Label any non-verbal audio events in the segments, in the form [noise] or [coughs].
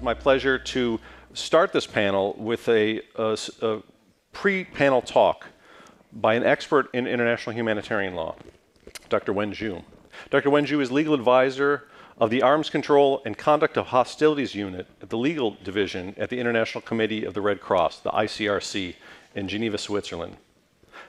is my pleasure to start this panel with a, a, a pre-panel talk by an expert in international humanitarian law, Dr. Wen Zhu. Dr. Wen Zhu is legal advisor of the Arms Control and Conduct of Hostilities Unit at the Legal Division at the International Committee of the Red Cross, the ICRC, in Geneva, Switzerland.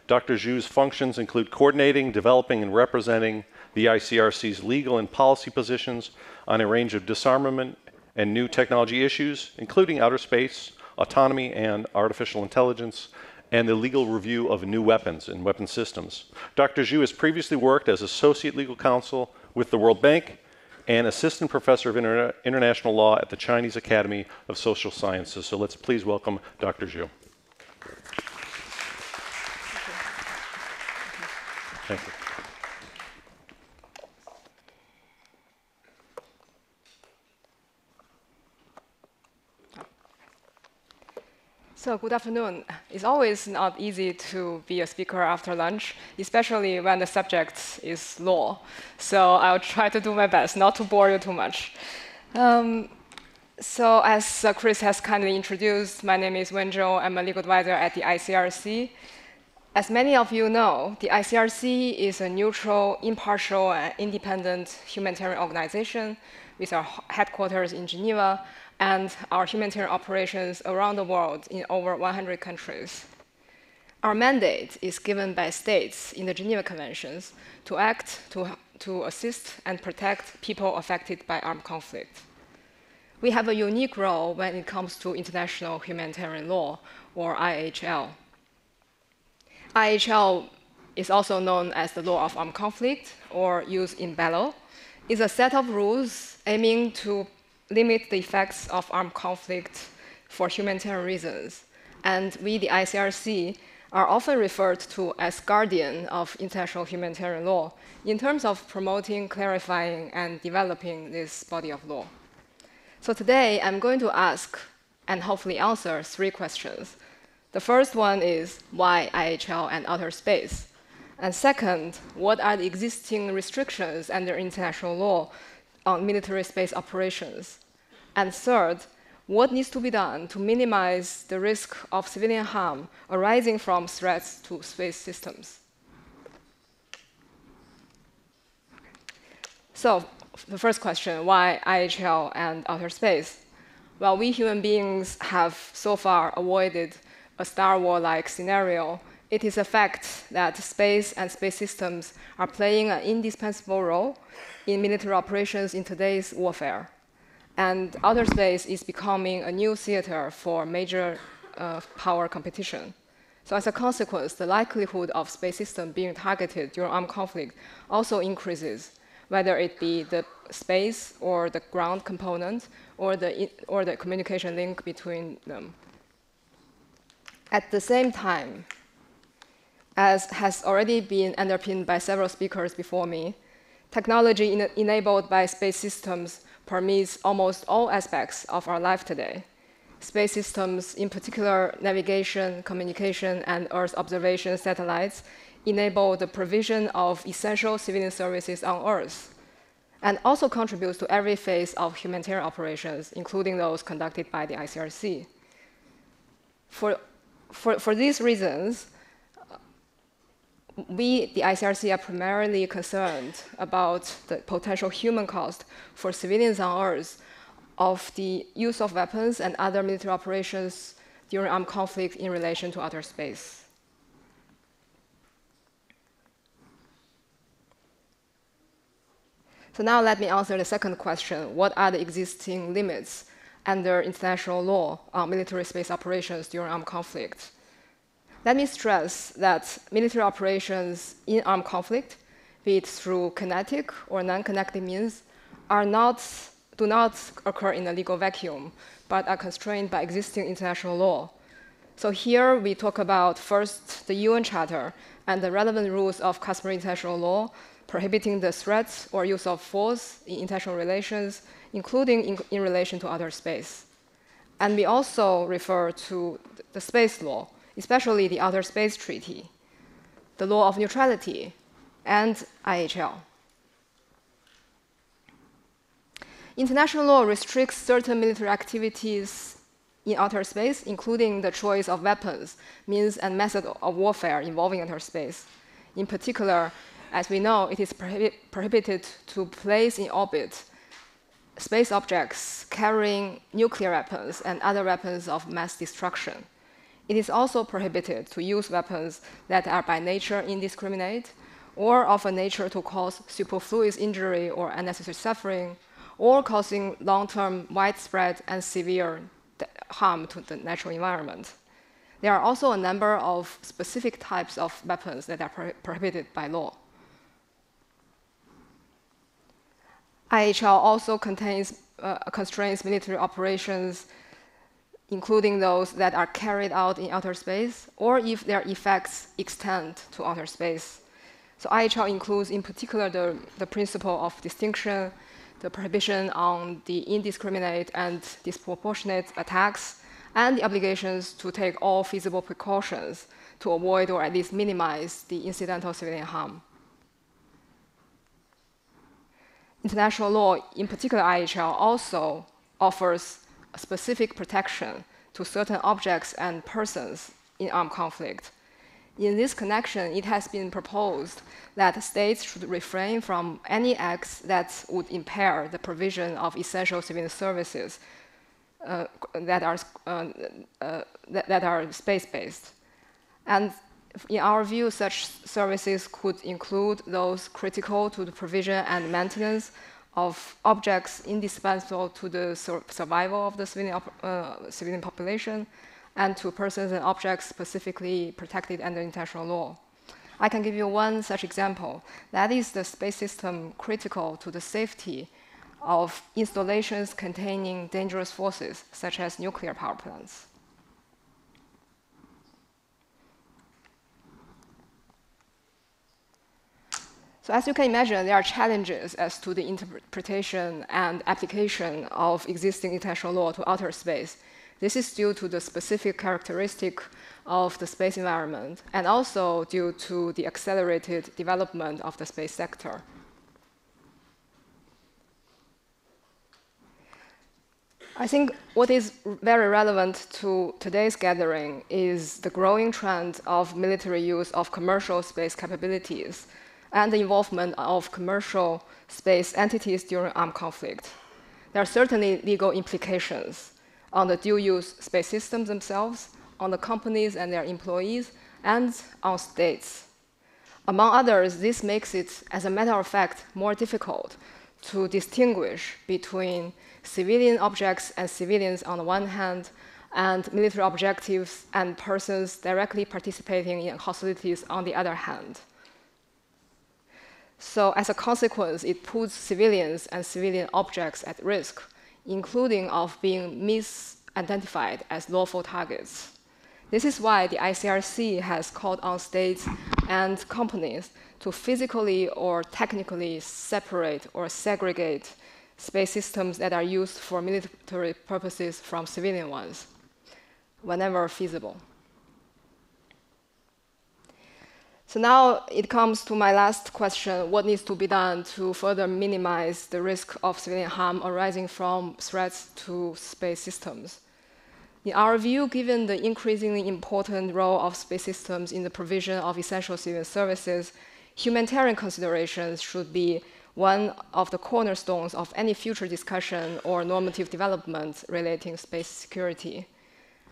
Dr. Zhu's functions include coordinating, developing, and representing the ICRC's legal and policy positions on a range of disarmament and new technology issues, including outer space, autonomy, and artificial intelligence, and the legal review of new weapons and weapon systems. Dr. Zhu has previously worked as associate legal counsel with the World Bank and assistant professor of Inter international law at the Chinese Academy of Social Sciences. So let's please welcome Dr. Zhu. Thank you. So good afternoon. It's always not easy to be a speaker after lunch, especially when the subject is law. So I'll try to do my best not to bore you too much. Um, so as uh, Chris has kindly introduced, my name is Wen Zhou. I'm a legal advisor at the ICRC. As many of you know, the ICRC is a neutral, impartial, and independent humanitarian organization with our headquarters in Geneva and our humanitarian operations around the world in over 100 countries. Our mandate is given by states in the Geneva Conventions to act to, to assist and protect people affected by armed conflict. We have a unique role when it comes to international humanitarian law, or IHL. IHL is also known as the law of armed conflict, or jus in bello, is a set of rules aiming to limit the effects of armed conflict for humanitarian reasons. And we, the ICRC, are often referred to as guardian of international humanitarian law in terms of promoting, clarifying, and developing this body of law. So today, I'm going to ask and hopefully answer three questions. The first one is why IHL and outer space? And second, what are the existing restrictions under international law on military space operations? And third, what needs to be done to minimize the risk of civilian harm arising from threats to space systems? So, the first question why IHL and outer space? Well, we human beings have so far avoided a Star Wars like scenario. It is a fact that space and space systems are playing an indispensable role in military operations in today's warfare. And outer space is becoming a new theater for major uh, power competition. So as a consequence, the likelihood of space system being targeted during armed conflict also increases, whether it be the space or the ground component or the, or the communication link between them. At the same time, as has already been underpinned by several speakers before me, technology enabled by space systems permeates almost all aspects of our life today. Space systems, in particular navigation, communication, and Earth observation satellites, enable the provision of essential civilian services on Earth, and also contributes to every phase of humanitarian operations, including those conducted by the ICRC. For, for, for these reasons, we, the ICRC, are primarily concerned about the potential human cost for civilians on Earth of the use of weapons and other military operations during armed conflict in relation to outer space. So now let me answer the second question. What are the existing limits under international law on military space operations during armed conflict? Let me stress that military operations in armed conflict, be it through kinetic or non-kinetic means, are not, do not occur in a legal vacuum, but are constrained by existing international law. So here we talk about first the UN Charter and the relevant rules of customary international law prohibiting the threats or use of force in international relations, including in, in relation to outer space. And we also refer to the space law, especially the Outer Space Treaty, the law of neutrality, and IHL. International law restricts certain military activities in outer space, including the choice of weapons, means, and method of warfare involving outer space. In particular, as we know, it is prohibi prohibited to place in orbit space objects carrying nuclear weapons and other weapons of mass destruction. It is also prohibited to use weapons that are by nature indiscriminate or of a nature to cause superfluous injury or unnecessary suffering, or causing long term, widespread, and severe harm to the natural environment. There are also a number of specific types of weapons that are pro prohibited by law. IHL also contains uh, constraints military operations, including those that are carried out in outer space, or if their effects extend to outer space. So IHL includes, in particular, the, the principle of distinction, the prohibition on the indiscriminate and disproportionate attacks, and the obligations to take all feasible precautions to avoid or at least minimize the incidental civilian harm. International law, in particular IHL, also offers specific protection to certain objects and persons in armed conflict. In this connection, it has been proposed that states should refrain from any acts that would impair the provision of essential civilian services uh, that are uh, uh, that, are space-based. And in our view, such services could include those critical to the provision and maintenance of objects indispensable to the sur survival of the civilian, uh, civilian population and to persons and objects specifically protected under international law. I can give you one such example. That is the space system critical to the safety of installations containing dangerous forces, such as nuclear power plants. So as you can imagine, there are challenges as to the interpretation and application of existing international law to outer space. This is due to the specific characteristic of the space environment and also due to the accelerated development of the space sector. I think what is very relevant to today's gathering is the growing trend of military use of commercial space capabilities and the involvement of commercial space entities during armed conflict. There are certainly legal implications on the dual use space systems themselves, on the companies and their employees, and on states. Among others, this makes it, as a matter of fact, more difficult to distinguish between civilian objects and civilians on the one hand, and military objectives and persons directly participating in hostilities on the other hand. So as a consequence, it puts civilians and civilian objects at risk, including of being misidentified as lawful targets. This is why the ICRC has called on states and companies to physically or technically separate or segregate space systems that are used for military purposes from civilian ones, whenever feasible. So now it comes to my last question, what needs to be done to further minimize the risk of civilian harm arising from threats to space systems? In our view, given the increasingly important role of space systems in the provision of essential civilian services, humanitarian considerations should be one of the cornerstones of any future discussion or normative development relating space security.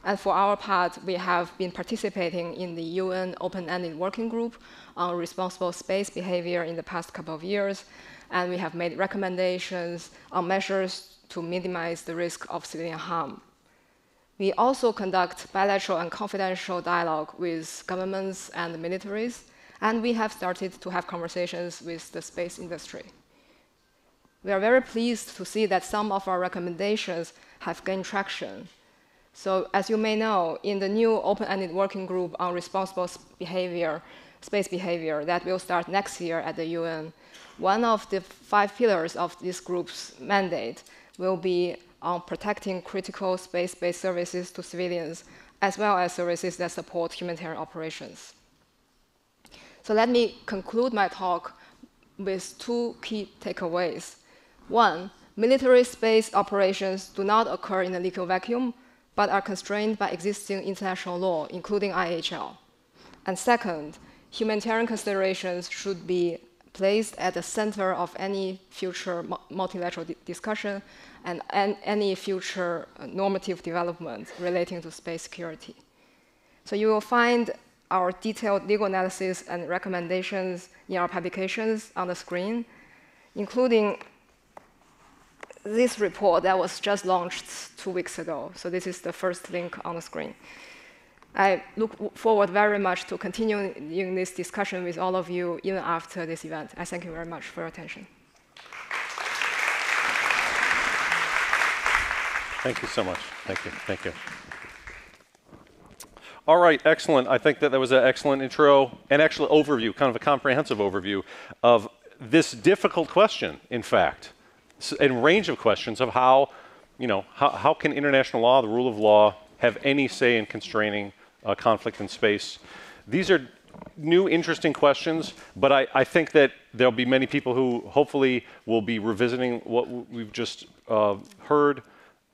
And for our part, we have been participating in the UN open-ended working group on responsible space behavior in the past couple of years, and we have made recommendations on measures to minimize the risk of civilian harm. We also conduct bilateral and confidential dialogue with governments and militaries, and we have started to have conversations with the space industry. We are very pleased to see that some of our recommendations have gained traction so as you may know, in the new open-ended working group on responsible behavior, space behavior that will start next year at the UN, one of the five pillars of this group's mandate will be on protecting critical space-based services to civilians, as well as services that support humanitarian operations. So let me conclude my talk with two key takeaways. One, military space operations do not occur in a legal vacuum, but are constrained by existing international law, including IHL. And second, humanitarian considerations should be placed at the center of any future multilateral di discussion and, and, any future normative development relating to space security. So you will find our detailed legal analysis and recommendations in our publications on the screen, including this report that was just launched two weeks ago. So this is the first link on the screen. I look forward very much to continuing this discussion with all of you even after this event. I thank you very much for your attention. Thank you so much. Thank you. Thank you. All right, excellent. I think that that was an excellent intro and actually overview, kind of a comprehensive overview of this difficult question, in fact, and range of questions of how, you know, how, how can international law, the rule of law, have any say in constraining uh, conflict in space? These are new, interesting questions, but I, I, think that there'll be many people who hopefully will be revisiting what we've just uh, heard,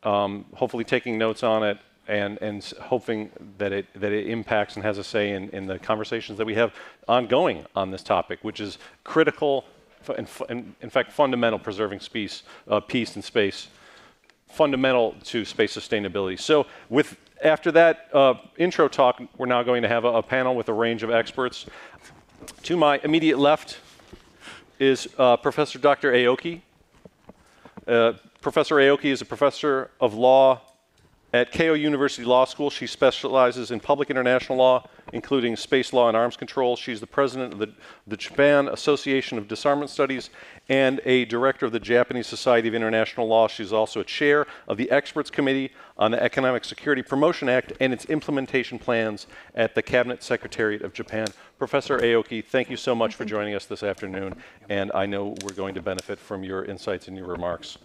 um, hopefully taking notes on it, and, and hoping that it, that it impacts and has a say in, in the conversations that we have ongoing on this topic, which is critical, in, in fact, fundamental preserving space, uh, peace and space, fundamental to space sustainability. So with after that uh, intro talk, we're now going to have a, a, panel with a range of experts. To my immediate left is uh, Professor Dr. Aoki. Uh, professor Aoki is a professor of law at Keio University Law School, she specializes in public international law, including space law and arms control. She's the president of the, the Japan Association of Disarmament Studies and a director of the Japanese Society of International Law. She's also a chair of the Experts Committee on the Economic Security Promotion Act and its implementation plans at the Cabinet Secretariat of Japan. Professor Aoki, thank you so much for joining us this afternoon, and I know we're going to benefit from your insights and your remarks.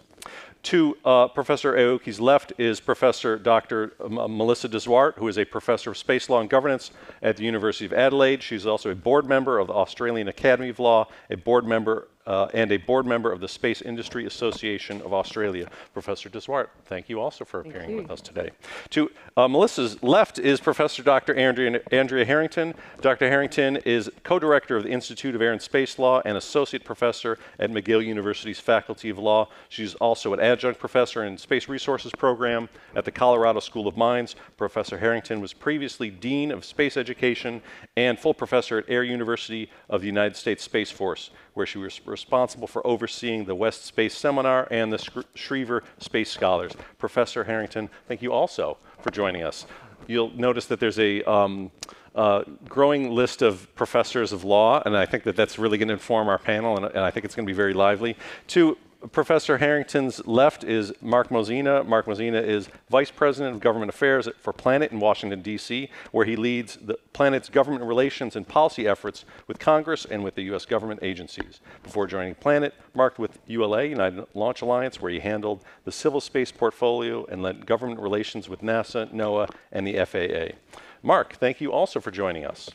To uh, Professor Aoki's left is Professor Dr. M Melissa de Zwart, who is a professor of space law and governance at the University of Adelaide. She's also a board member of the Australian Academy of Law, a board member uh, and a board member of the Space Industry Association of Australia. Professor de Zwart, thank you also for appearing with us today. To uh, Melissa's left is Professor Dr. Andrea, Andrea Harrington. Dr. Harrington is co-director of the Institute of Air and Space Law and associate professor at McGill University's Faculty of Law. She's also an adjunct professor in Space Resources Program at the Colorado School of Mines. Professor Harrington was previously Dean of Space Education and full professor at Air University of the United States Space Force where she was responsible for overseeing the West Space Seminar and the Schriever Space Scholars. Professor Harrington, thank you also for joining us. You'll notice that there's a um, uh, growing list of professors of law, and I think that that's really going to inform our panel, and, and I think it's going to be very lively. To Professor Harrington's left is Mark Mozena. Mark Mozena is Vice President of Government Affairs for Planet in Washington, D.C., where he leads the Planet's government relations and policy efforts with Congress and with the U.S. government agencies. Before joining Planet, Mark with ULA, United Launch Alliance, where he handled the civil space portfolio and led government relations with NASA, NOAA, and the FAA. Mark, thank you also for joining us.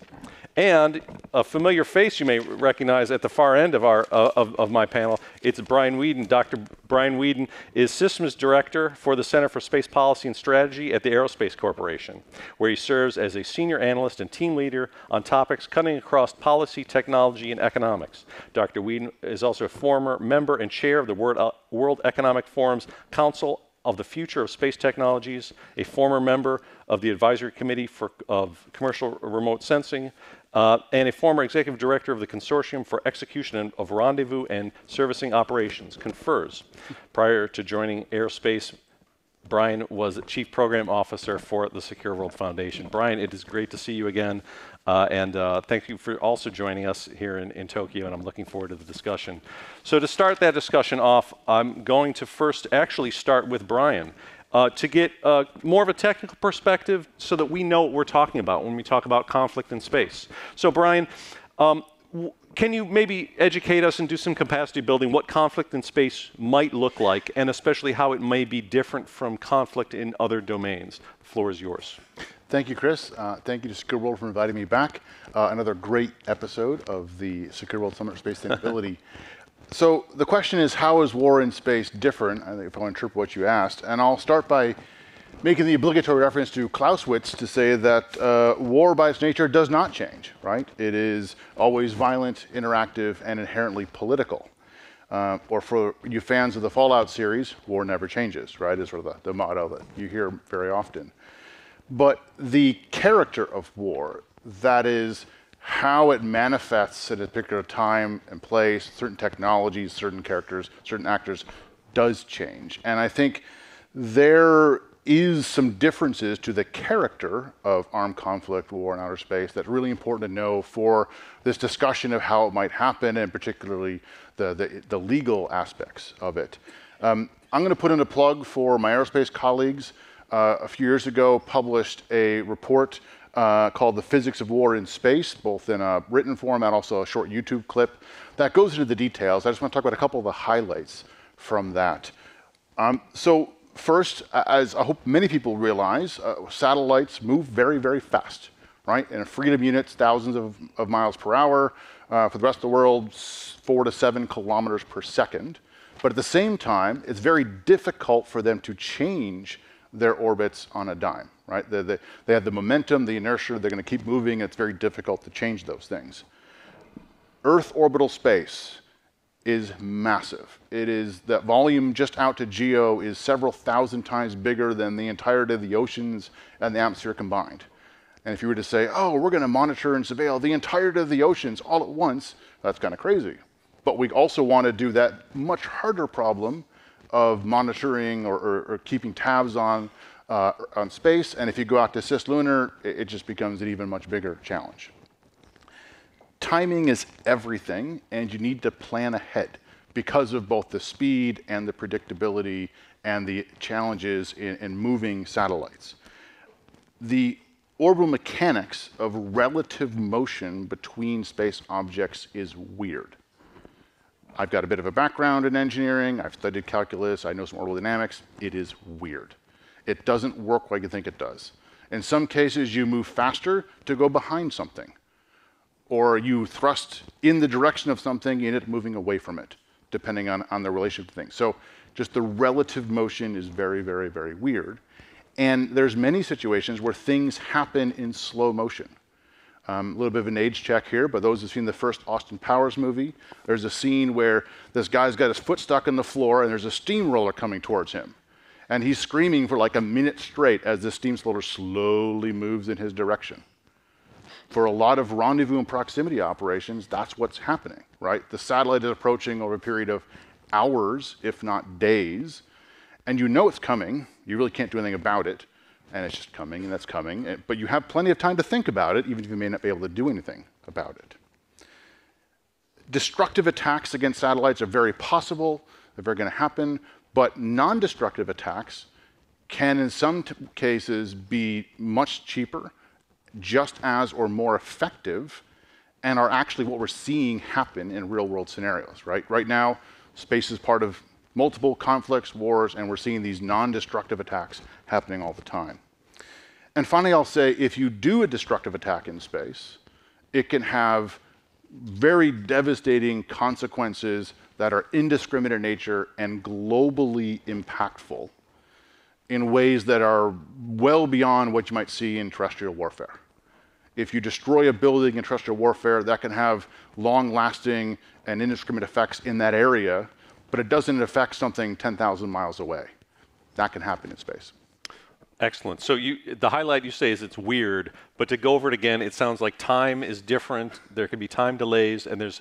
And a familiar face you may recognize at the far end of, our, uh, of, of, my panel, it's Brian Weeden. Dr. Brian Weeden is Systems Director for the Center for Space Policy and Strategy at the Aerospace Corporation, where he serves as a senior analyst and team leader on topics cutting across policy, technology, and economics. Dr. Weeden is also a former member and chair of the World uh, Economic Forum's Council of the Future of Space Technologies, a former member of the Advisory Committee for, of Commercial Remote Sensing, uh, and a former executive director of the Consortium for Execution of Rendezvous and Servicing Operations, CONFERS. Prior to joining Aerospace, Brian was Chief Program Officer for the Secure World Foundation. Brian, it is great to see you again. Uh, and uh, thank you for also joining us here in, in, Tokyo, and I'm looking forward to the discussion. So to start that discussion off, I'm going to first actually start with Brian uh, to get uh, more of a technical perspective so that we know what we're talking about when we talk about conflict in space. So Brian, um, can you maybe educate us and do some capacity building what conflict in space might look like, and especially how it may be different from conflict in other domains? The floor is yours. Thank you, Chris. Uh, thank you to Secure World for inviting me back. Uh, another great episode of the Secure World Summit Space [laughs] Sustainability. so the question is, how is war in space different? I think if I want to interpret what you asked, and I'll start by making the obligatory reference to Clausewitz to say that uh, war by its nature does not change, right? It is always violent, interactive, and inherently political. Uh, or for you fans of the Fallout series, war never changes, right? Is sort of the, the motto that you hear very often. But the character of war, that is how it manifests at a particular time and place, certain technologies, certain characters, certain actors, does change. And I think there is some differences to the character of armed conflict, war in outer space that's really important to know for this discussion of how it might happen and particularly the, the, the legal aspects of it. Um, I'm going to put in a plug for my aerospace colleagues. Uh, a few years ago, published a report uh, called The Physics of War in Space, both in a written form and also a short YouTube clip that goes into the details. I just want to talk about a couple of the highlights from that. Um, so first, as I hope many people realize, uh, satellites move very, very fast, right? In freedom units, thousands of, of miles per hour. Uh, for the rest of the world, four to seven kilometers per second. But at the same time, it's very difficult for them to change their orbits on a dime, right? They, they, they have the momentum, the inertia, they're going to keep moving. It's very difficult to change those things. Earth orbital space is massive. It is that volume just out to GEO is several thousand times bigger than the entirety of the oceans and the atmosphere combined. And if you were to say, oh, we're going to monitor and surveil the entirety of the oceans all at once, that's kind of crazy. But we also want to do that much harder problem of monitoring or, or, or keeping tabs on, uh, on space. And if you go out to cislunar, it, it just becomes an even much bigger challenge timing is everything, and you need to plan ahead because of both the speed and the predictability and the challenges in, in moving satellites. The orbital mechanics of relative motion between space objects is weird. I've got a bit of a background in engineering, I've studied calculus, I know some orbital dynamics. It is weird. It doesn't work like you think it does. In some cases, you move faster to go behind something or you thrust in the direction of something and it moving away from it, depending on, on the relationship to things. So just the relative motion is very, very, very weird. And there's many situations where things happen in slow motion. Um, a little bit of an age check here, but those who've seen the first Austin Powers movie, there's a scene where this guy's got his foot stuck in the floor and there's a steamroller coming towards him. And he's screaming for like a minute straight as the steamroller slowly moves in his direction for a lot of rendezvous and proximity operations, that's what's happening, right? The satellite is approaching over a period of hours, if not days, and you know it's coming. You really can't do anything about it, and it's just coming, and that's coming. Eh, but you have plenty of time to think about it, even if you may not be able to do anything about it. Destructive attacks against satellites are very possible, they're very going to happen, but non destructive attacks can, in some cases, be much cheaper just as or more effective and are actually what we're seeing happen in real world scenarios, right? Right now, space is part of multiple conflicts, wars, and we're seeing these non destructive attacks happening all the time. And finally, I'll say if you do a destructive attack in space, it can have very devastating consequences that are indiscriminate in nature and globally impactful in ways that are well beyond what you might see in terrestrial warfare if you destroy a building in terrestrial warfare, that can have long lasting and indiscriminate effects in that area, but it doesn't affect something 10,000 miles away. That can happen in space. Excellent. So you, the highlight you say is it's weird, but to go over it again, it sounds like time is different. There can be time delays, and there's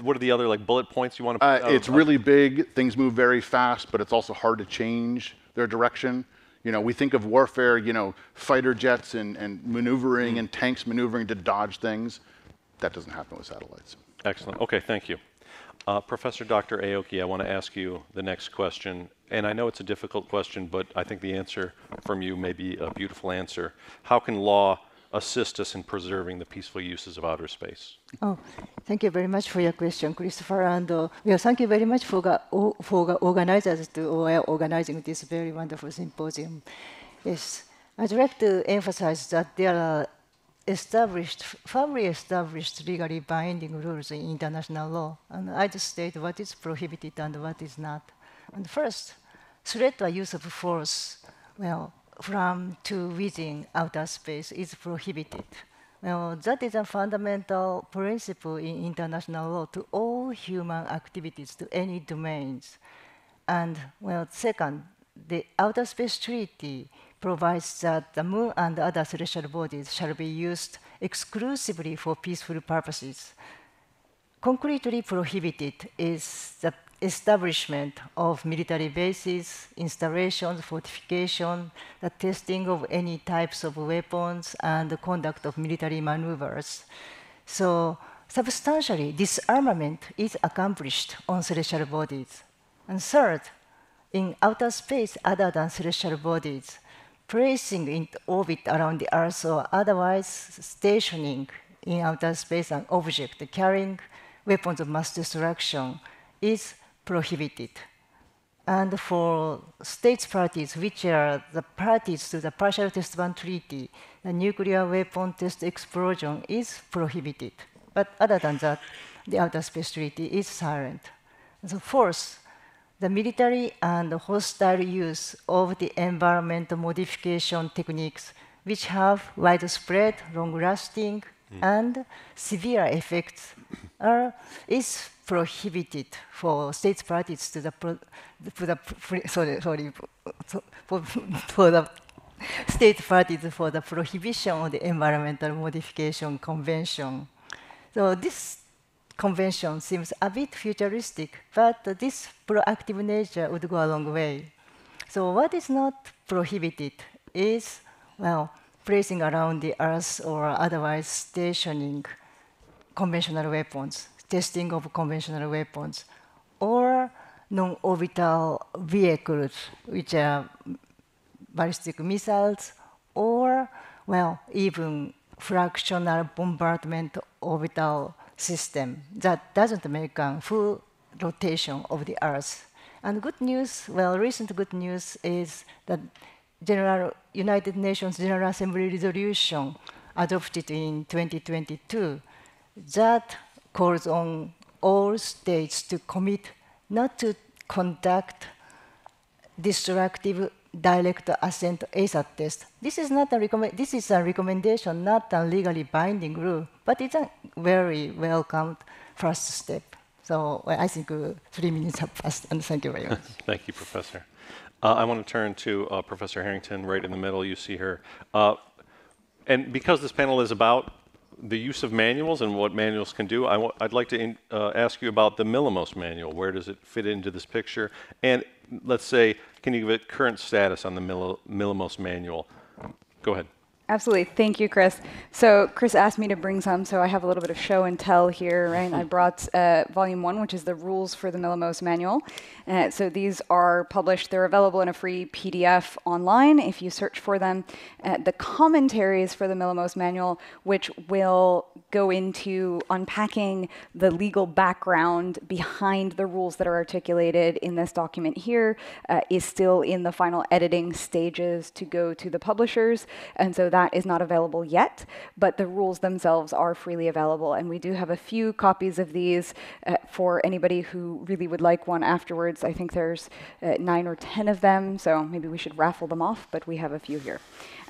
what are the other like bullet points you want to? Uh, it's really big. Things move very fast, but it's also hard to change their direction. You know, we think of warfare, you know, fighter jets and, and maneuvering mm. and tanks maneuvering to dodge things. That doesn't happen with satellites. Excellent. Okay, thank you. Uh, Professor Dr. Aoki, I want to ask you the next question. And I know it's a difficult question, but I think the answer from you may be a beautiful answer. How can law assist us in preserving the peaceful uses of outer space? Oh, thank you very much for your question, Christopher. And uh, well, thank you very much for, for organizers to organizing this very wonderful symposium. Yes, I'd like to emphasize that there are established, firmly established legally binding rules in international law. And I just state what is prohibited and what is not. And first, threat or use of force, well, from to within outer space is prohibited. Well, that is a fundamental principle in international law to all human activities, to any domains. And well, second, the Outer Space Treaty provides that the moon and other celestial bodies shall be used exclusively for peaceful purposes. Concretely prohibited is the establishment of military bases, installations, fortification, the testing of any types of weapons, and the conduct of military maneuvers. So substantially, disarmament is accomplished on celestial bodies. And third, in outer space other than celestial bodies, placing in orbit around the Earth or otherwise stationing in outer space an object carrying weapons of mass destruction is prohibited. And for states parties, which are the parties to the Partial Test Ban Treaty, the nuclear weapon test explosion is prohibited. But other than that, the Outer Space Treaty is silent. So fourth, the military and hostile use of the environment modification techniques, which have widespread, long-lasting, mm. and severe effects, are, is prohibited for states parties to the, pro, for the sorry, sorry for, for the state parties for the prohibition of the environmental modification convention. So this convention seems a bit futuristic, but this proactive nature would go a long way. So what is not prohibited is, well, placing around the Earth or otherwise stationing conventional weapons, testing of conventional weapons, or non-orbital vehicles, which are ballistic missiles, or, well, even fractional bombardment orbital system that doesn't make a full rotation of the Earth. And good news, well, recent good news is that General United Nations General Assembly resolution adopted in 2022 that calls on all states to commit not to conduct destructive direct ascent ASAT test. This is not a. This is a recommendation, not a legally binding rule, but it's a very welcomed first step. So well, I think uh, three minutes have passed, and thank you very much. [laughs] thank you, Professor. Uh, I want to turn to uh, Professor Harrington, right in the middle. You see her, uh, and because this panel is about the use of manuals and what manuals can do, i w- I'd like to in, uh, ask you about the MILAMOS manual. Where does it fit into this picture? And let's say, can you give it current status on the Mill- MILAMOS manual? Go ahead. Absolutely. Thank you, Chris. So Chris asked me to bring some, so I have a little bit of show and tell here, right? I [laughs] brought uh, volume one, which is the rules for the MILAMOS manual. Uh, so these are published. They're available in a free PDF online if you search for them. Uh, the commentaries for the MILAMOS manual, which will go into unpacking the legal background behind the rules that are articulated in this document here, uh, is still in the final editing stages to go to the publishers. And so that is not available yet, but the rules themselves are freely available. And we do have a few copies of these uh, for anybody who really would like one afterwards. I think there's uh, nine or 10 of them, so maybe we should raffle them off, but we have a few here.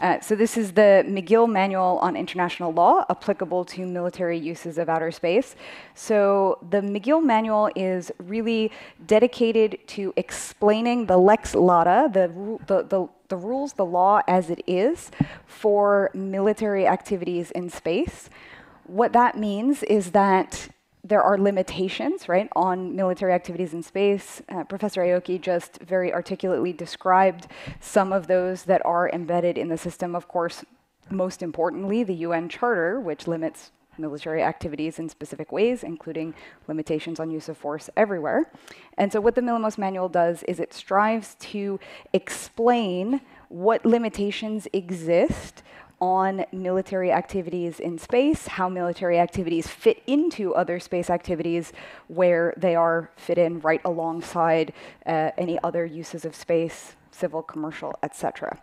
Uh, so this is the McGill Manual on International Law, applicable to military uses of outer space. So the McGill Manual is really dedicated to explaining the lex lata, the, the, the the rules, the law as it is for military activities in space. What that means is that there are limitations, right, on military activities in space. Uh, Professor Aoki just very articulately described some of those that are embedded in the system. Of course, most importantly, the UN Charter, which limits military activities in specific ways, including limitations on use of force everywhere. And so, what the MILAMOS Manual does is it strives to explain what limitations exist on military activities in space, how military activities fit into other space activities, where they are fit in right alongside uh, any other uses of space, civil, commercial, etc.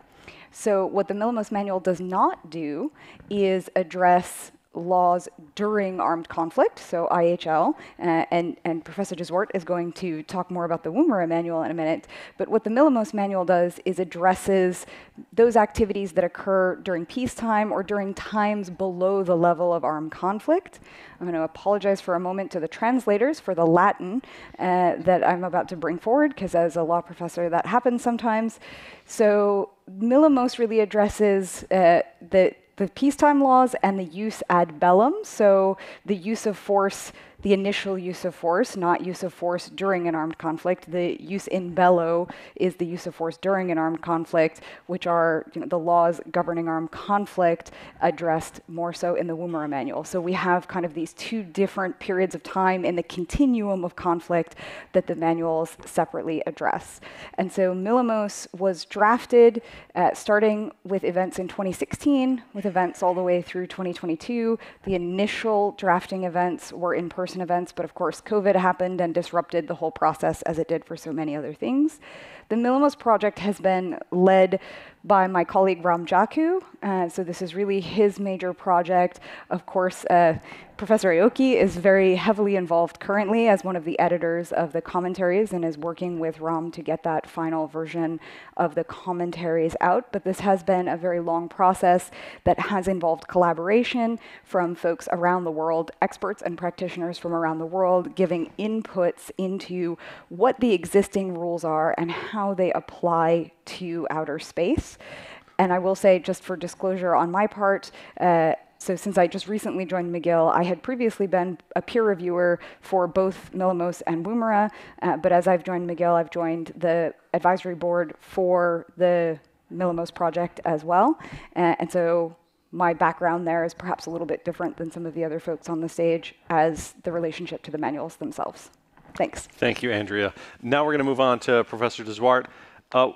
So, what the MILAMOS Manual does not do is address laws during armed conflict, so IHL, uh, and, and Professor de Zwart is going to talk more about the Woomera manual in a minute. But what the MILAMOS manual does is addresses those activities that occur during peacetime or during times below the level of armed conflict. I'm going to apologize for a moment to the translators for the Latin uh, that I'm about to bring forward, because as a law professor, that happens sometimes. So MILAMOS really addresses uh, the the peacetime laws and the jus ad bellum, so the use of force the initial use of force, not use of force during an armed conflict. The jus in bello is the use of force during an armed conflict, which are you know, the laws governing armed conflict addressed more so in the Woomera manual. So we have kind of these two different periods of time in the continuum of conflict that the manuals separately address. And so MILAMOS was drafted uh, starting with events in 2016, with events all the way through 2022. The initial drafting events were in person events, but of course, COVID happened and disrupted the whole process as it did for so many other things. The MILAMOS project has been led by my colleague Ram Jakhu. Uh, so this is really his major project. Of course, uh, Professor Aoki is very heavily involved currently as one of the editors of the commentaries and is working with Rom to get that final version of the commentaries out. But this has been a very long process that has involved collaboration from folks around the world, experts and practitioners from around the world, giving inputs into what the existing rules are and how they apply to outer space. And I will say, just for disclosure on my part, uh, so since I just recently joined McGill, I had previously been a peer reviewer for both MILAMOS and Woomera, uh, but as I've joined McGill, I've joined the advisory board for the MILAMOS project as well. Uh, and so my background there is perhaps a little bit different than some of the other folks on the stage as the relationship to the manuals themselves. Thanks. Thank you, Andrea. Now we're going to move on to Professor de Zwart. Uh,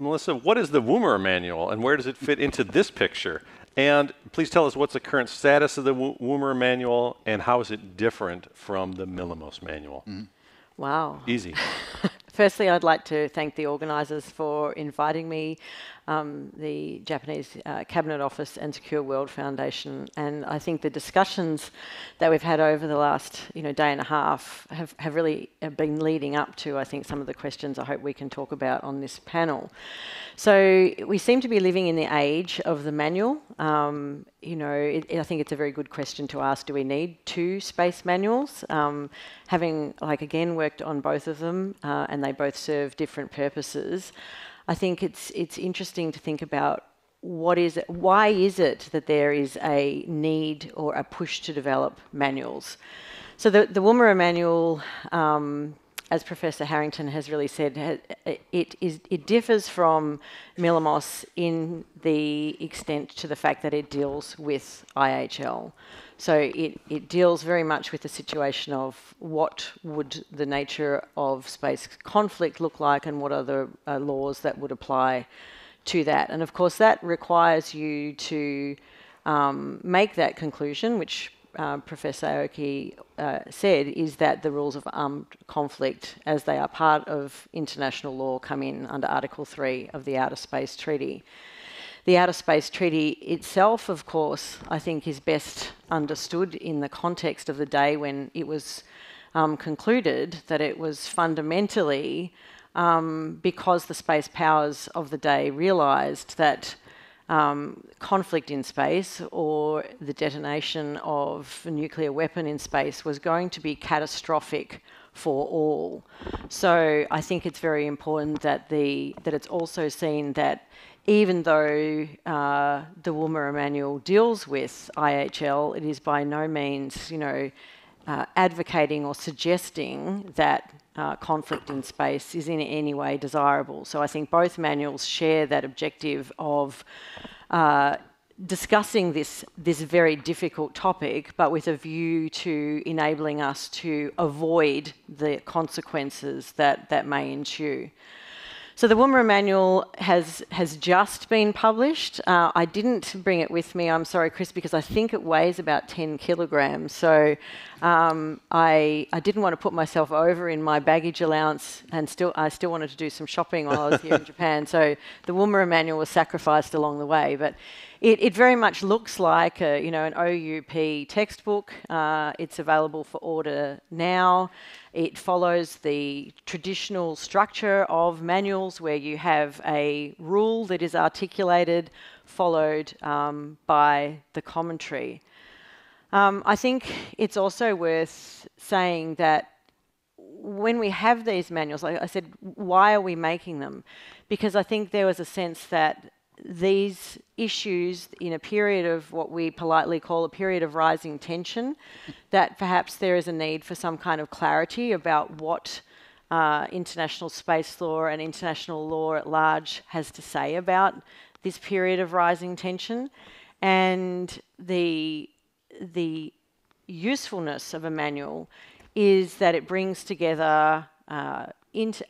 Melissa, what is the Woomera manual and where does it fit into this picture? And please tell us what's the current status of the Woomera manual and how is it different from the MILAMOS manual? Mm. Wow. Easy. [laughs] Firstly, I'd like to thank the organisers for inviting me, um, the Japanese uh, Cabinet Office and Secure World Foundation. And I think the discussions that we've had over the last you know, day and a half have, have really been leading up to, I think, some of the questions I hope we can talk about on this panel. So we seem to be living in the age of the manual. Um, you know, it, I think it's a very good question to ask: Do we need two space manuals? Um, having, like, again, worked on both of them, uh, and they both serve different purposes. I think it's it's interesting to think about what is it, why is it that there is a need or a push to develop manuals. So the the Woomera manual. Um, as Professor Harrington has really said, it, is, it differs from MILAMOS in the extent to the fact that it deals with IHL. So it, it deals very much with the situation of what would the nature of space conflict look like and what are the uh, laws that would apply to that. And of course, that requires you to um, make that conclusion, which uh, Professor Aoki uh, said is that the rules of armed conflict, as they are part of international law, come in under Article 3 of the Outer Space Treaty. The Outer Space Treaty itself, of course, I think is best understood in the context of the day when it was um, concluded that it was fundamentally um, because the space powers of the day realised that um, conflict in space or the detonation of a nuclear weapon in space was going to be catastrophic for all. So I think it's very important that the that it's also seen that even though uh, the Woomera manual deals with IHL, it is by no means, you know, uh, advocating or suggesting that uh, conflict in space is in any way desirable. So I think both manuals share that objective of uh, discussing this this very difficult topic, but with a view to enabling us to avoid the consequences that that may ensue. So the Woomera Manual has has just been published. Uh, I didn't bring it with me. I'm sorry, Chris, because I think it weighs about 10 kilograms. So um, I I didn't want to put myself over in my baggage allowance, and still I still wanted to do some shopping while I was here in [laughs] Japan. So the Woomera Manual was sacrificed along the way, but. It, it, very much looks like a, you know an OUP textbook. Uh, it's available for order now. It follows the traditional structure of manuals where you have a rule that is articulated, followed um, by the commentary. Um, I think it's also worth saying that when we have these manuals, like I said, why are we making them? Because I think there was a sense that these issues in a period of what we politely call a period of rising tension, that perhaps there is a need for some kind of clarity about what uh, international space law and international law at large has to say about this period of rising tension. And the, the usefulness of a manual is that it brings together uh,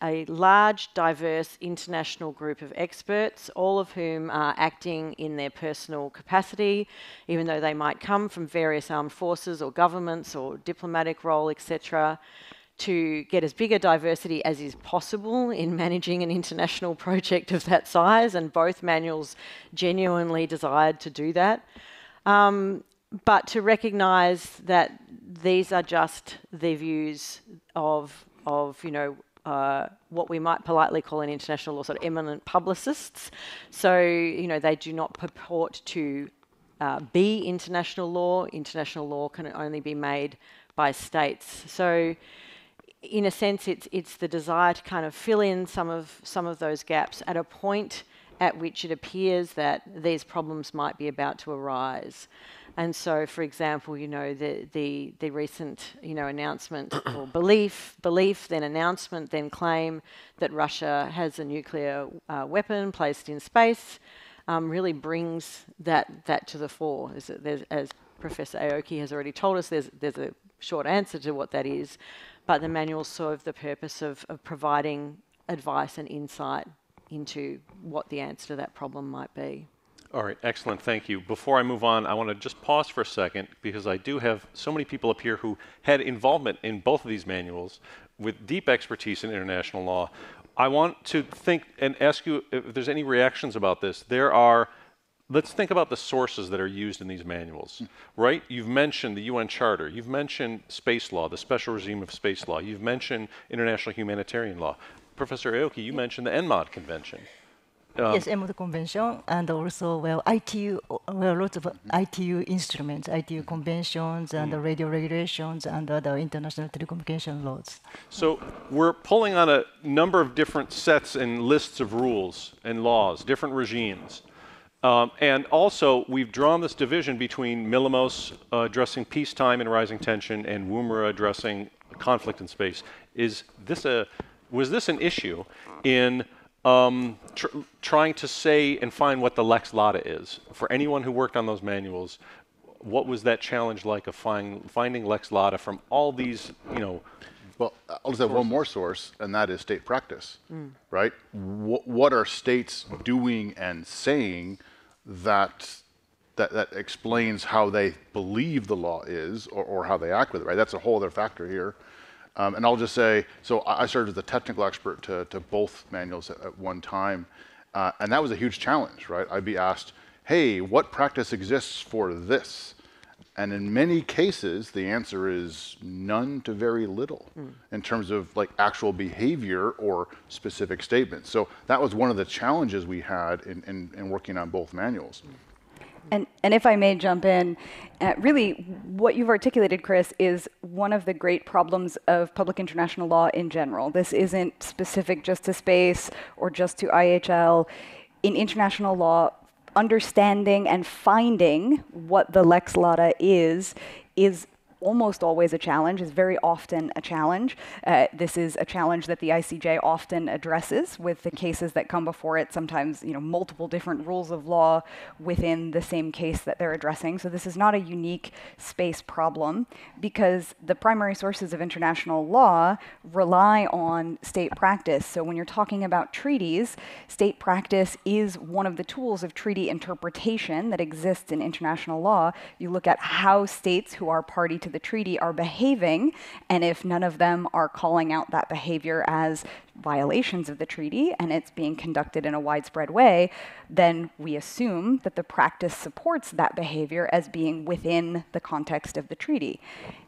a large, diverse international group of experts, all of whom are acting in their personal capacity, even though they might come from various armed forces or governments or diplomatic role, etc., to get as big a diversity as is possible in managing an international [laughs] project of that size, and both manuals genuinely desired to do that. Um, but to recognise that these are just the views of of you know uh, what we might politely call in international law sort of eminent publicists. So, you know, they do not purport to uh, be international law. International law can only be made by states. So, in a sense, it's it's the desire to kind of fill in some of some of those gaps at a point at which it appears that these problems might be about to arise. And so, for example, you know, the, the, the recent, you know, announcement [coughs] or belief, belief, then announcement, then claim that Russia has a nuclear uh, weapon placed in space um, really brings that, that to the fore. As, as Professor Aoki has already told us, there's, there's a short answer to what that is, but the manual serves the purpose of, of providing advice and insight into what the answer to that problem might be. All right, excellent, thank you. Before I move on, I want to just pause for a second because I do have so many people up here who had involvement in both of these manuals with deep expertise in international law. I want to think and ask you if there's any reactions about this. There are, let's think about the sources that are used in these manuals, hmm. right? You've mentioned the UN Charter, you've mentioned space law, the special regime of space law, you've mentioned international humanitarian law. Professor Aoki, you mentioned the ENMOD Convention. Um, yes, ENMOD convention, and also well, ITU, well, lots of ITU instruments, ITU conventions, and mm. radio regulations, and other international telecommunication laws. So we're pulling on a number of different sets and lists of rules and laws, different regimes. Um, and also, we've drawn this division between MILAMOS uh, addressing peacetime and rising tension and Woomera addressing conflict in space. Is this a was this an issue in um, tr trying to say and find what the lex lata is. For anyone who worked on those manuals, what was that challenge like of find, finding lex lata from all these, you know? Well, I'll just have one more source, and that is state practice, mm. right? W what are states doing and saying that that, that explains how they believe the law is or, or how they act with it, right? That's a whole other factor here. Um, and I'll just say, so I served as a technical expert to, to both manuals at, at one time, uh, and that was a huge challenge, right? I'd be asked, hey, what practice exists for this? And in many cases, the answer is none to very little mm. in terms of like actual behavior or specific statements. So that was one of the challenges we had in, in, in working on both manuals. Mm. And, and if I may jump in, uh, really what you've articulated, Chris, is one of the great problems of public international law in general. This isn't specific just to space or just to IHL. In international law, understanding and finding what the lex lata is is almost always a challenge, is very often a challenge. Uh, this is a challenge that the ICJ often addresses with the cases that come before it, sometimes you know, multiple different rules of law within the same case that they're addressing. So this is not a unique space problem because the primary sources of international law rely on state practice. So when you're talking about treaties, state practice is one of the tools of treaty interpretation that exists in international law. You look at how states who are party to the treaty are behaving, and if none of them are calling out that behavior as violations of the treaty and it's being conducted in a widespread way, then we assume that the practice supports that behavior as being within the context of the treaty.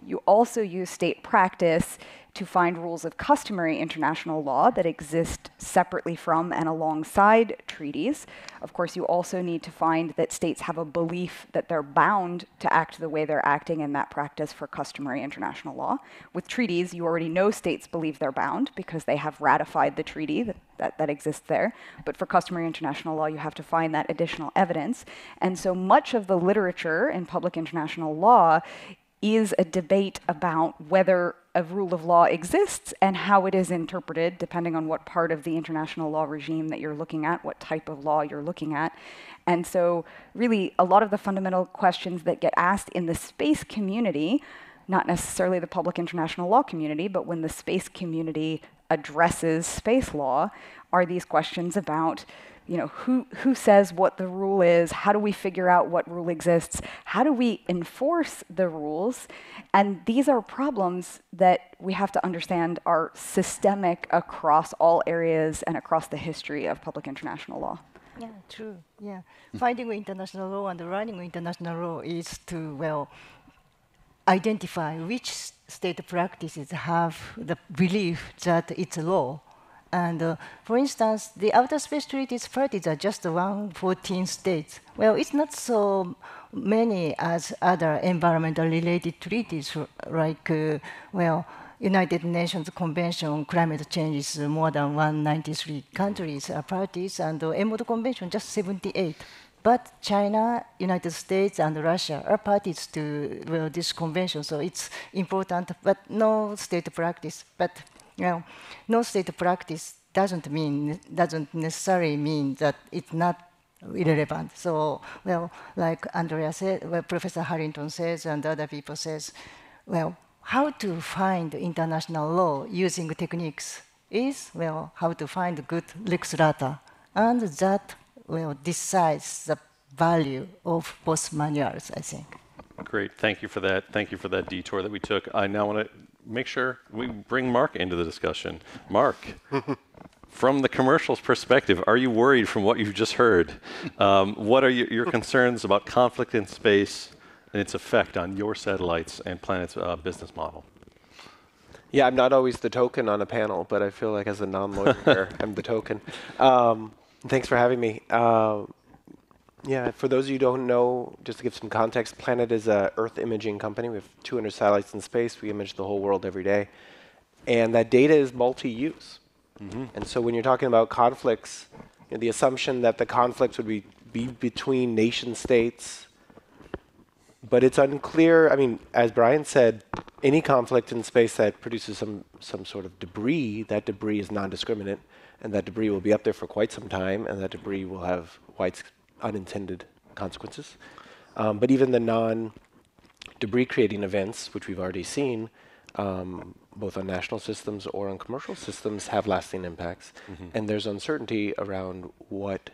You also use state practice to find rules of customary international law that exist separately from and alongside treaties. Of course, you also need to find that states have a belief that they're bound to act the way they're acting in that practice for customary international law. With treaties, you already know states believe they're bound because they have ratified the treaty that, that, that exists there. But for customary international law, you have to find that additional evidence. And so much of the literature in public international law is a debate about whether a rule of law exists and how it is interpreted, depending on what part of the international law regime that you're looking at, what type of law you're looking at. And so, really, a lot of the fundamental questions that get asked in the space community, not necessarily the public international law community, but when the space community addresses space law, are these questions about you know, who, who says what the rule is? How do we figure out what rule exists? How do we enforce the rules? And these are problems that we have to understand are systemic across all areas and across the history of public international law. Yeah, true. Yeah. Finding international law and running international law is to, well, identify which state practices have the belief that it's a law and uh, for instance, the Outer Space Treaty's parties are just around 14 states. Well, it's not so many as other environmental related treaties like, uh, well, United Nations Convention on Climate Change is more than 193 countries are parties, and the ENMOD Convention just 78. But China, United States, and Russia are parties to well, this convention, so it's important, but no state practice. But now, no state practice doesn't mean doesn't necessarily mean that it's not irrelevant. So, well, like Andrea said, well, Professor Harrington says, and other people says, well, how to find international law using techniques is well how to find good lex lata, and that will decides the value of both manuals. I think. Great, thank you for that. Thank you for that detour that we took. I now want to make sure we bring Mark into the discussion. Mark, [laughs] from the commercial's perspective, are you worried from what you've just heard? Um, what are your, your, concerns about conflict in space and its effect on your satellites and Planet's uh, business model? Yeah, I'm not always the token on a panel, but I feel like as a non-lawyer, [laughs] I'm the token. Um, thanks for having me. Uh, yeah, for those of you who don't know, just to give some context, Planet is a Earth imaging company. We have 200 satellites in space. We image the whole world every day. And that data is multi-use. Mm-hmm. And so when you're talking about conflicts, you know, the assumption that the conflicts would be, be between nation states, but it's unclear. I mean, as Brian said, any conflict in space that produces some, some sort of debris, that debris is non-discriminate, and that debris will be up there for quite some time, and that debris will have widespread unintended consequences. Um, but even the non debris creating events, which we've already seen, um, both on national systems or on commercial systems, have lasting impacts. Mm-hmm. And there's uncertainty around what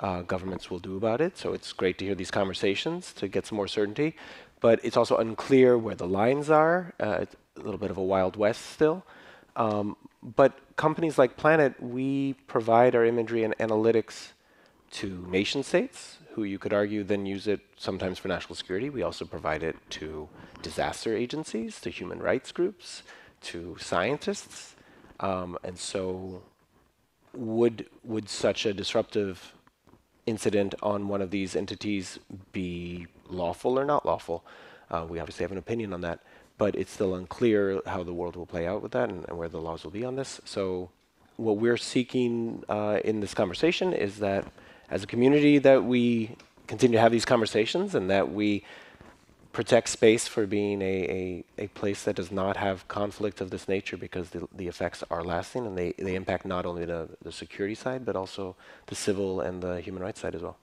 uh, governments will do about it. So it's great to hear these conversations to get some more certainty. But it's also unclear where the lines are. Uh, it's a little bit of a wild west still. Um, but companies like Planet, we provide our imagery and analytics to nation states, who you could argue then use it sometimes for national security. We also provide it to disaster agencies, to human rights groups, to scientists. Um, and so, would, would such a disruptive incident on one of these entities be lawful or not lawful? Uh, we obviously have an opinion on that, but it's still unclear how the world will play out with that and, and where the laws will be on this. So, what we're seeking uh, in this conversation is that as a community that we continue to have these conversations and that we protect space for being a, a, a place that does not have conflict of this nature because the, the effects are lasting and they, they impact not only the, the security side but also the civil and the human rights side as well.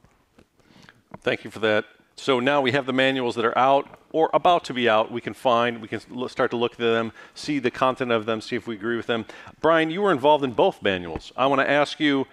Thank you for that. So now we have the manuals that are out or about to be out. We can find, we can start to look at them, see the content of them, see if we agree with them. Brian, you were involved in both manuals. I want to ask you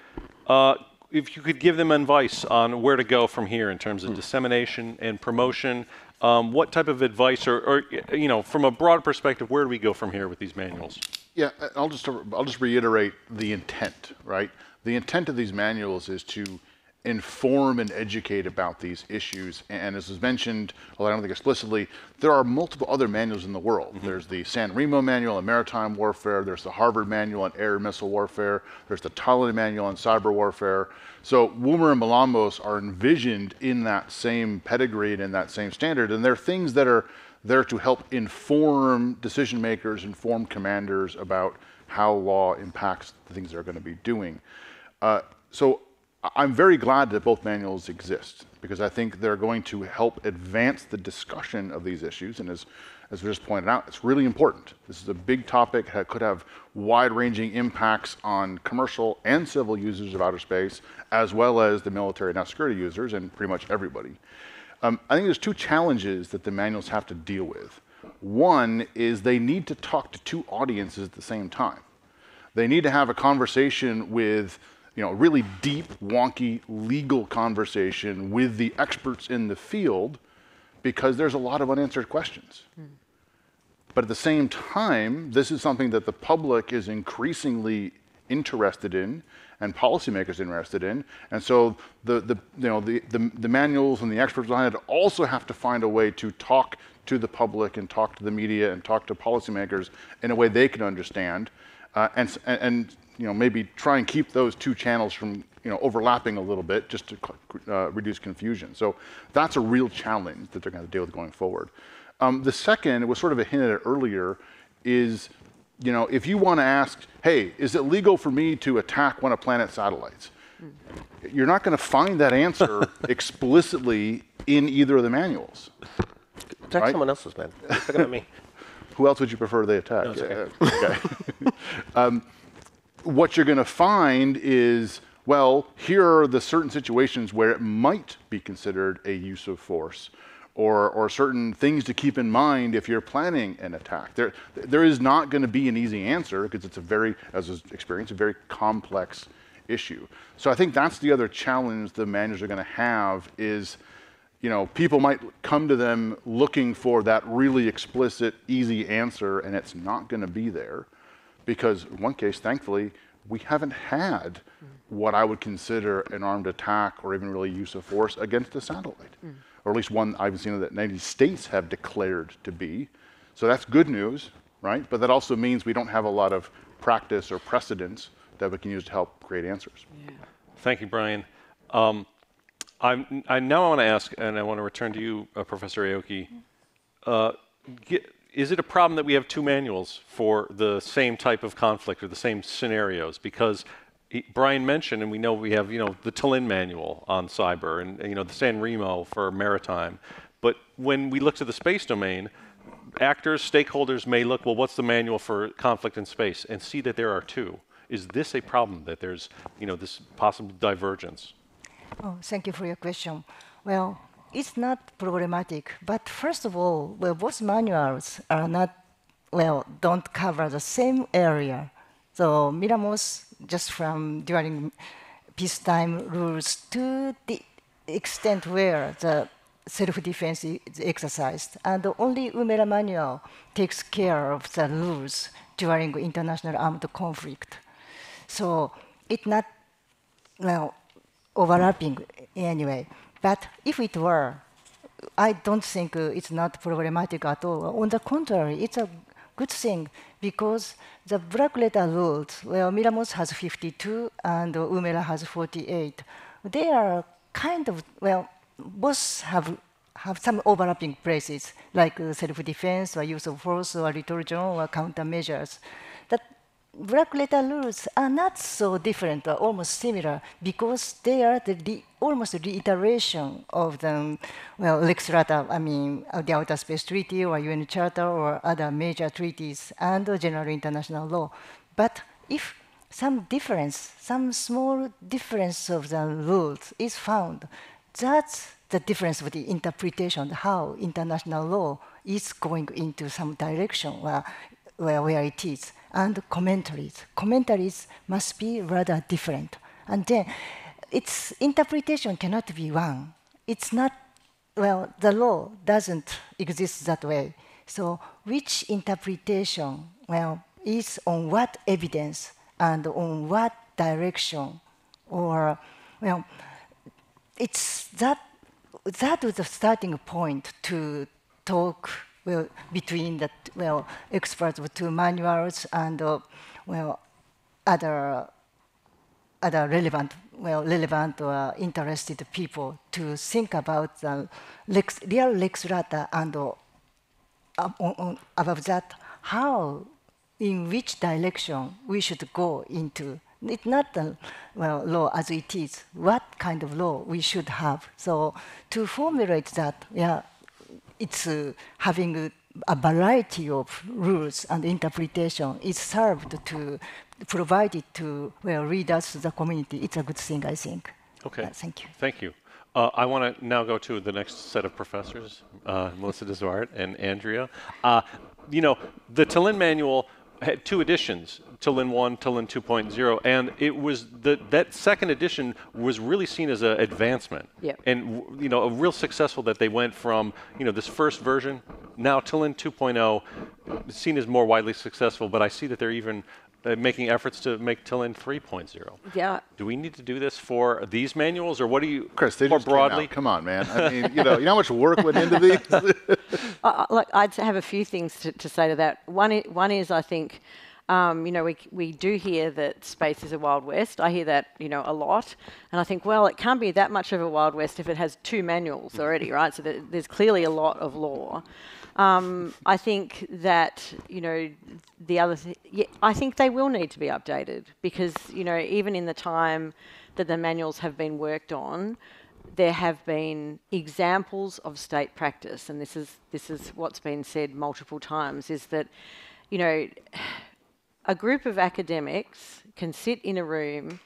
uh, if you could give them advice on where to go from here in terms of dissemination and promotion. Um, what type of advice, or, or you know, from a broad perspective, where do we go from here with these manuals? Yeah, I'll just I'll just reiterate the intent, right? The intent of these manuals is to inform and educate about these issues. And as was mentioned, although I don't think explicitly, there are multiple other manuals in the world. There's the San Remo manual on maritime warfare. There's the Harvard manual on air missile warfare. There's the Tallinn manual on cyber warfare. So Woomera and MILAMOS are envisioned in that same pedigree and in that same standard. And they're things that are there to help inform decision makers, inform commanders about how law impacts the things they're going to be doing. Uh, so I'm very glad that both manuals exist because I think they're going to help advance the discussion of these issues. And as, as we just pointed out, it's really important. This is a big topic that could have wide-ranging impacts on commercial and civil users of outer space, as well as the military and security users, and pretty much everybody. Um, I think there's two challenges that the manuals have to deal with. One is they need to talk to two audiences at the same time. They need to have a conversation with, you know, really deep, wonky legal conversation with the experts in the field because there's a lot of unanswered questions. But at the same time, this is something that the public is increasingly interested in and policymakers interested in. And so the, the, you know, the, the, the manuals and the experts behind it also have to find a way to talk to the public and talk to the media and talk to policymakers in a way they can understand. Uh, and, and, you know, maybe try and keep those two channels from you know, overlapping a little bit just to uh, reduce confusion. So that's a real challenge that they're going to deal with going forward. Um, the second, it was sort of a hint at it earlier, is you know, if you want to ask, hey, is it legal for me to attack one of Planet's satellites? You're not going to find that answer [laughs] explicitly in either of the manuals. Attack Right? someone else's man. Looking [laughs] at me. Who else would you prefer they attack? it's okay. Yeah, okay. [laughs] um, what you're going to find is, well, here are the certain situations where it might be considered a use of force, or, or certain things to keep in mind if you're planning an attack. There, there is not going to be an easy answer because it's a very, as was experienced, a very complex issue. So I think that's the other challenge the managers are going to have is, you know, people might come to them looking for that really explicit, easy answer, and it's not going to be there because in one case, thankfully, we haven't had what I would consider an armed attack or even really use of force against a satellite, or at least one I've seen that the United States have declared to be. So that's good news, right? But that also means we don't have a lot of practice or precedence that we can use to help create answers. Yeah. Thank you, Brian. Um, I'm, I now want to ask, and I want to return to you, uh, Professor Aoki. Uh, get, is it a problem that we have two manuals for the same type of conflict or the same scenarios? Because he, Brian mentioned, and we know we have, you know, the Tallinn manual on cyber, and you know the San Remo for maritime. But when we look to the space domain, actors, stakeholders may look, well, what's the manual for conflict in space, and see that there are two. Is this a problem that there's, you know, this possible divergence? Oh, thank you for your question. Well, it's not problematic, but first of all, well, both manuals are not, well, don't cover the same area. So MILAMOS, just from during peacetime rules to the extent where the self-defense is exercised, and only Woomera manual takes care of the rules during international armed conflict. So it's not well, overlapping anyway. But if it were, I don't think uh, it's not problematic at all. On the contrary, it's a good thing because the black letter rules, well, MILAMOS has 52 and Woomera has 48. They are kind of, well, both have have some overlapping places like uh, self-defense or use of force or retortion or countermeasures. That black letter rules are not so different or almost similar because they are the, almost reiteration of the, well, Lex Lata, I mean, the Outer Space Treaty or UN Charter or other major treaties and general international law. But if some difference, some small difference of the rules is found, that's the difference of the interpretation, how international law is going into some direction where, where, where it is. And commentaries. Commentaries must be rather different. And then its interpretation cannot be one. It's not, well, the law doesn't exist that way. So which interpretation, well, is on what evidence and on what direction or, well, it's that, that was the starting point to talk well, between the well experts with two manuals and uh, well other other relevant well relevant or interested people to think about the lex, real lex lata and uh, on, on, above that how in which direction we should go into. It's not the well law as it is. What kind of law we should have. So to formulate that yeah it's uh, having a, a, variety of rules and interpretation is served to provide it to well readers the community. It's a good thing, I think. Okay. Uh, thank you. Thank you. Uh, I want to now go to the next set of professors, uh, Melissa de Zwart and Andrea. Uh, you know, the Tallinn manual had two editions, Tallinn 1, Tallinn 2.0, and it was the, that second edition was really seen as an advancement. Yep. And, you know, a real successful that they went from, you know, this first version, now Tallinn 2.0, seen as more widely successful, but I see that they're even uh, making efforts to make Tallinn 3.0. Yeah. Do we need to do this for these manuals, or what do you, Chris, they more just came broadly? out. Come on, man. I mean, you know, you know how much work went into these. [laughs] Uh, look, I'd have a few things to, to say to that. One, is, one is I think, um, you know, we, we do hear that space is a wild west. I hear that, you know, a lot, and I think, well, it can't be that much of a wild west if it has two manuals already, right? So there's clearly a lot of law. Um, I think that you know the other. Th- yeah, I think they will need to be updated because you know even in the time that the manuals have been worked on, there have been examples of state practice, and this is this is what's been said multiple times. Is that you know a group of academics can sit in a room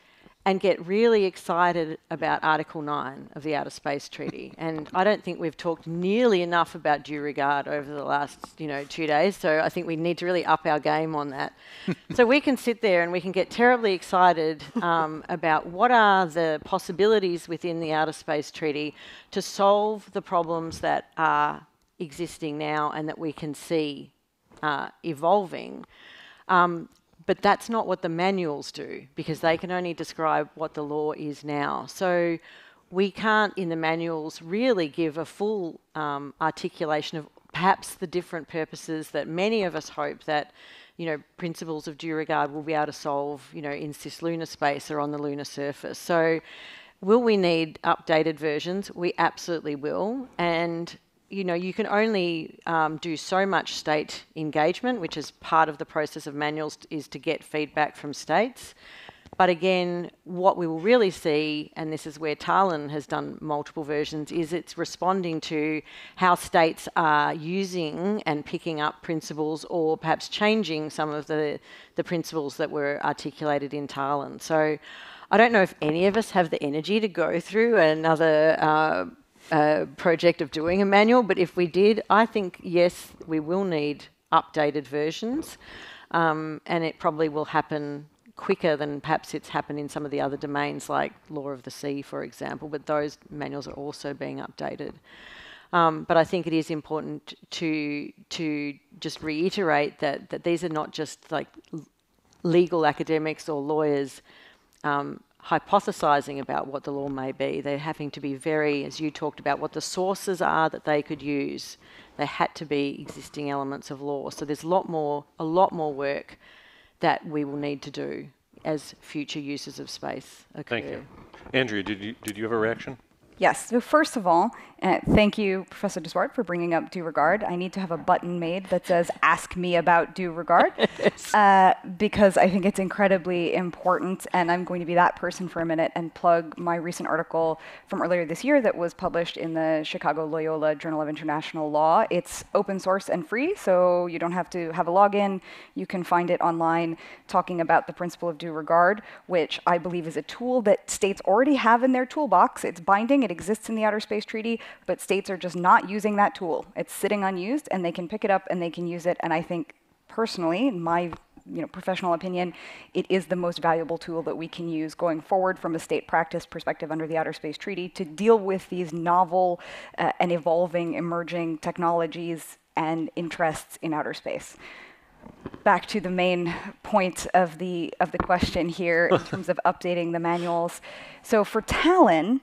and get really excited about Article 9 of the Outer Space Treaty. [laughs] And I don't think we've talked nearly enough about due regard over the last, you know, two days. So I think we need to really up our game on that. [laughs] so we can sit there and we can get terribly excited um, [laughs] about what are the possibilities within the Outer Space Treaty to solve the problems that are existing now and that we can see uh, evolving. Um, but that's not what the manuals do because they can only describe what the law is now. So we can't, in the manuals, really give a full um, articulation of perhaps the different purposes that many of us hope that you know principles of due regard will be able to solve you know in cislunar space or on the lunar surface. So will we need updated versions? We absolutely will, and you know, you can only um, do so much state engagement, which is part of the process of manuals, is to get feedback from states. But again, what we will really see, and this is where Tallinn has done multiple versions, is it's responding to how states are using and picking up principles or perhaps changing some of the, the principles that were articulated in Tallinn. So I don't know if any of us have the energy to go through another uh, uh, project of doing a manual, but if we did, I think yes, we will need updated versions, um, and it probably will happen quicker than perhaps it's happened in some of the other domains like law of the sea, for example. But those manuals are also being updated. Um, but I think it is important to to just reiterate that that these are not just like legal academics or lawyers um, hypothesizing about what the law may be. They're having to be very, as you talked about, what the sources are that they could use. They had to be existing elements of law. So there's a lot more, a lot more work that we will need to do as future uses of space occur. Thank you. Andrea, did you, did you have a reaction? Yes. So first of all, uh, thank you, Professor de Zwart, for bringing up due regard. I need to have a button made that says "Ask me about due regard," [laughs] uh, because I think it's incredibly important. And I'm going to be that person for a minute and plug my recent article from earlier this year that was published in the Chicago Loyola Journal of International Law. It's open source and free, so you don't have to have a login. You can find it online, talking about the principle of due regard, which I believe is a tool that states already have in their toolbox. It's binding it exists in the Outer Space Treaty, but states are just not using that tool. It's sitting unused, and they can pick it up and they can use it. And I think, personally, in my you know, professional opinion, it is the most valuable tool that we can use going forward from a state practice perspective under the Outer Space Treaty to deal with these novel uh, and evolving, emerging technologies and interests in outer space back to the main point of the of the question here in [laughs] terms of updating the manuals. So for Tallinn,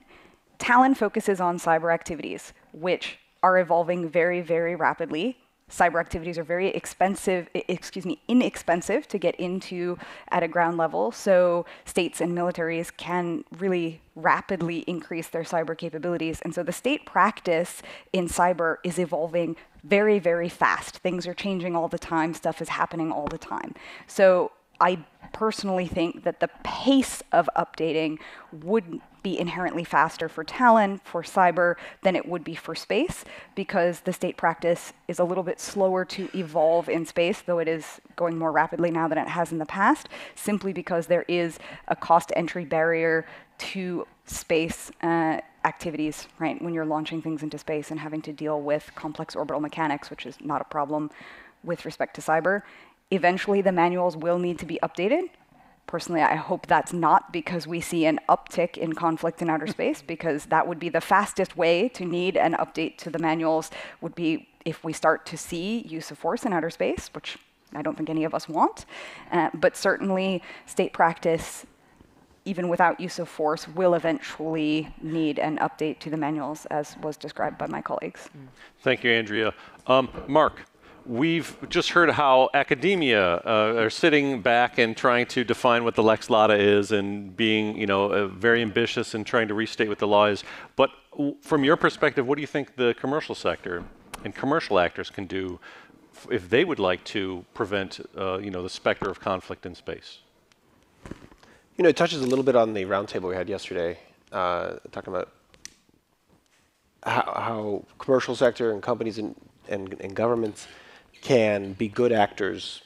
Tallinn focuses on cyber activities, which are evolving very, very rapidly. Cyber activities are very expensive, excuse me, inexpensive to get into at a ground level. So states and militaries can really rapidly increase their cyber capabilities. And so the state practice in cyber is evolving very, very fast. Things are changing all the time, stuff is happening all the time. So I personally think that the pace of updating would be inherently faster for Tallinn, for cyber, than it would be for space, because the state practice is a little bit slower to evolve in space, though it is going more rapidly now than it has in the past, simply because there is a cost entry barrier to space uh, activities, right? When you're launching things into space and having to deal with complex orbital mechanics, which is not a problem with respect to cyber. Eventually, the manuals will need to be updated. Personally, I hope that's not because we see an uptick in conflict in outer [laughs] space, because that would be the fastest way to need an update to the manuals, would be if we start to see use of force in outer space, which I don't think any of us want. Uh, but certainly, state practice, even without use of force, will eventually need an update to the manuals, as was described by my colleagues. Thank you, Andrea. Um, Mark, We've just heard how academia uh, are sitting back and trying to define what the lex lata is and being, you know, uh, very ambitious and trying to restate what the law is. But from your perspective, what do you think the commercial sector and commercial actors can do if they would like to prevent, uh, you know, the specter of conflict in space? You know, it touches a little bit on the roundtable we had yesterday, uh, talking about how, how, commercial sector and companies and, and, and governments can be good actors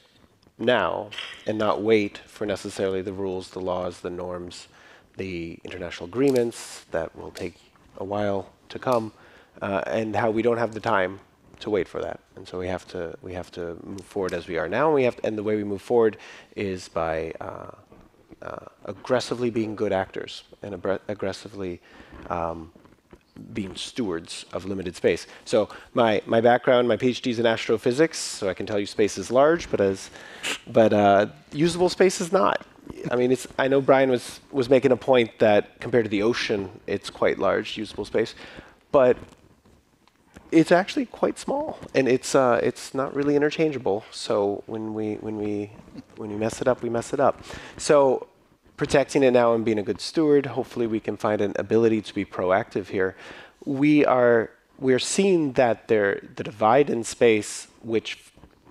now and not wait for necessarily the rules, the laws, the norms, the international agreements that will take a while to come, uh, and how we don't have the time to wait for that. And so we have to we have to move forward as we are now. And we have to, and the way we move forward is by uh, uh, aggressively being good actors and aggressively um, being stewards of limited space. So my, my background, my PhD is in astrophysics, so I can tell you space is large, but as but uh, usable space is not. I mean, it's, I know Brian was, was making a point that compared to the ocean, it's quite large, usable space, but it's actually quite small, and it's, uh, it's not really interchangeable. So when we, when, we, when we mess it up, we mess it up. So protecting it now and being a good steward. Hopefully, we can find an ability to be proactive here. We are we're seeing that there the divide in space, which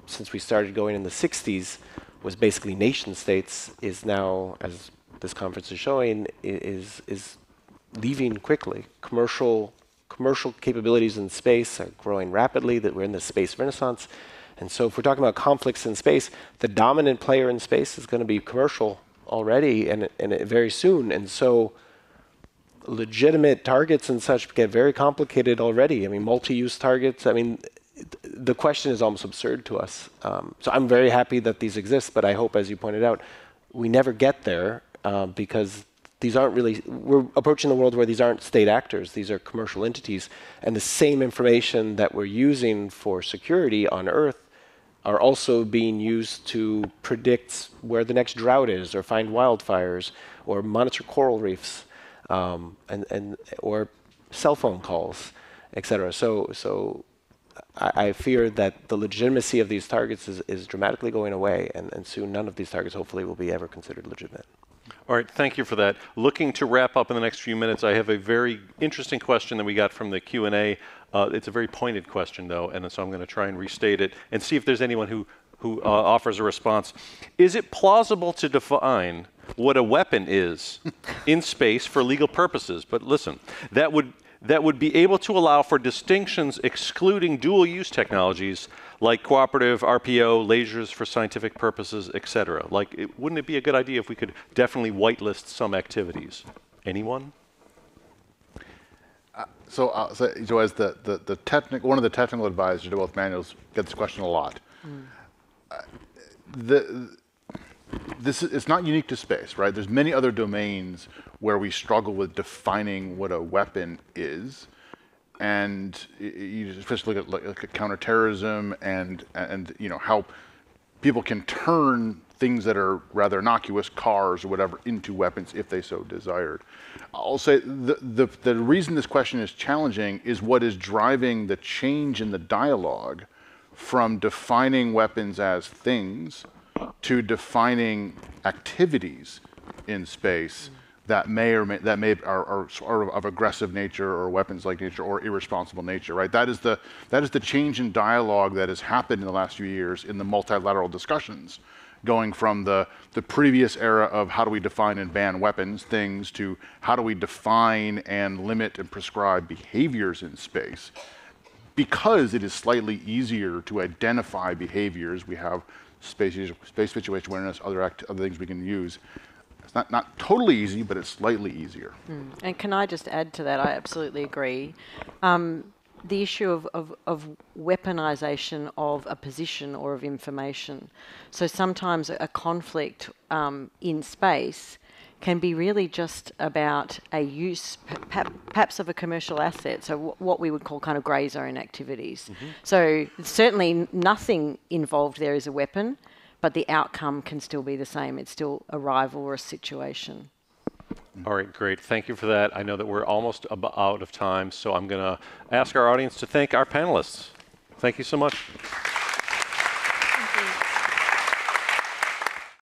since we started going in the 60s was basically nation states, is now, as this conference is showing, is is leaving quickly. Commercial commercial capabilities in space are growing rapidly. That we're in the space renaissance. And so, if we're talking about conflicts in space, the dominant player in space is going to be commercial already and, and very soon. And so legitimate targets and such get very complicated already. I mean, multi-use targets. I mean, the question is almost absurd to us. Um, so I'm very happy that these exist, but I hope, as you pointed out, we never get there uh, because these aren't really. We're approaching the world where these aren't state actors; these are commercial entities, and the same information that we're using for security on Earth are also being used to predict where the next drought is, or find wildfires, or monitor coral reefs, um, and, and or cell phone calls, etc. So, so I, I, fear that the legitimacy of these targets is, is dramatically going away, and, and soon none of these targets, hopefully, will be ever considered legitimate. All right, thank you for that. Looking to wrap up in the next few minutes, I have a very interesting question that we got from the Q&A. Uh, it's a very pointed question, though, and so I'm going to try and restate it and see if there's anyone who, who uh, offers a response. Is it plausible to define what a weapon is [laughs] in space for legal purposes? But listen, that would that would be able to allow for distinctions excluding dual use technologies like cooperative RPO, lasers for scientific purposes, etc. Like, it, wouldn't it be a good idea if we could definitely whitelist some activities? Anyone? So, uh, so, so as the, the, the technical, one of the technical advisors to both manuals gets this question a lot. Uh, the, this is, it's not unique to space, right? There's many other domains where we struggle with defining what a weapon is. And you just look at, look at counterterrorism and, and, you know, how people can turn things that are rather innocuous, cars or whatever, into weapons if they so desired. I'll say the, the, the reason this question is challenging is what is driving the change in the dialogue from defining weapons as things to defining activities in space that may or may, that may are, are, are of aggressive nature or weapons-like nature or irresponsible nature, right? That is the that is the change in dialogue that has happened in the last few years in the multilateral discussions, going from the the previous era of how do we define and ban weapons things to how do we define and limit and prescribe behaviors in space because it is slightly easier to identify behaviors, we have space, space situation awareness, other, act, other things we can use. It's not, not totally easy, but it's slightly easier. And can I just add to that? I absolutely agree. Um, the issue of, of, of weaponization of a position or of information. So sometimes a conflict um, in space can be really just about a use, per- perhaps of a commercial asset. So w- what we would call kind of grey zone activities. So certainly nothing involved there is a weapon, but the outcome can still be the same. It's still a rival or a situation. All right, great. Thank you for that. I know that we're almost out of time, so I'm going to ask our audience to thank our panelists. Thank you so much.